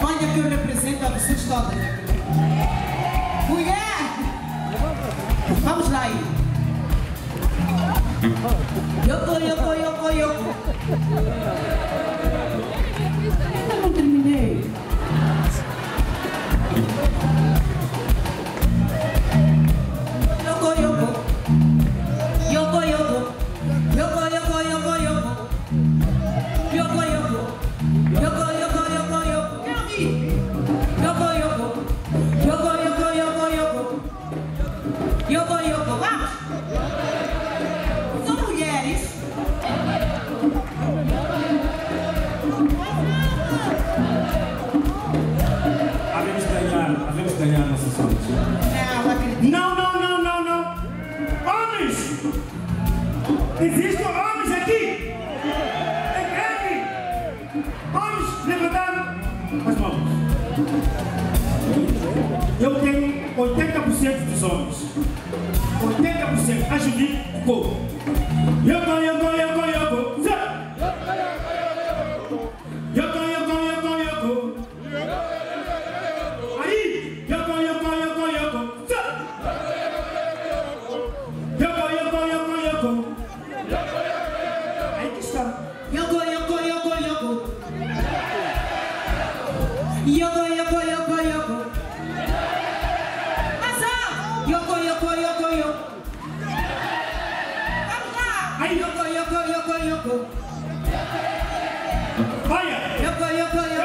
Olha que eu represento a vocês todas. Yoko, yoko, yoko, yoko. Ainda não Existem homens aqui! É aqui! Homens, levantaram as mãos. Eu tenho 80% dos homens. 80%. Ajude o povo. はい、よこよこよこよこ。ファイヤー。よこよこよこ。